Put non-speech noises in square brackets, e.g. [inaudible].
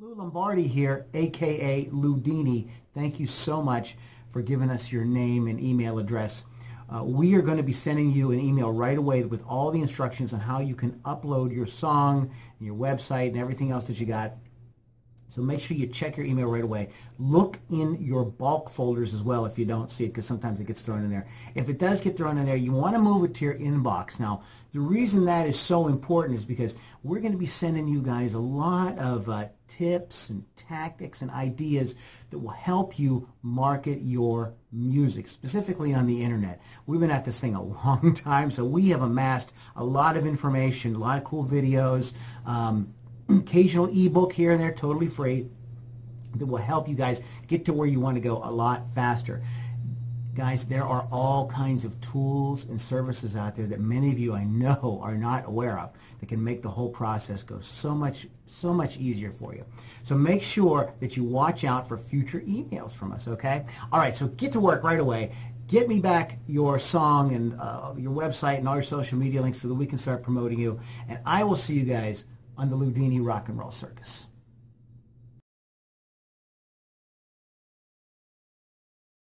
Lou Lombardi here, aka Loudini. Thank you so much for giving us your name and email address. Uh, we are going to be sending you an email right away with all the instructions on how you can upload your song and your website and everything else that you got so make sure you check your email right away. Look in your bulk folders as well if you don't see it because sometimes it gets thrown in there. If it does get thrown in there, you want to move it to your inbox. Now, the reason that is so important is because we're going to be sending you guys a lot of uh, tips and tactics and ideas that will help you market your music, specifically on the internet. We've been at this thing a [laughs] long time, so we have amassed a lot of information, a lot of cool videos, um, occasional ebook here and there, totally free, that will help you guys get to where you want to go a lot faster. Guys, there are all kinds of tools and services out there that many of you I know are not aware of that can make the whole process go so much so much easier for you. So make sure that you watch out for future emails from us, okay? All right, so get to work right away. Get me back your song and uh, your website and all your social media links so that we can start promoting you. And I will see you guys on the Loudini Rock and Roll Circus.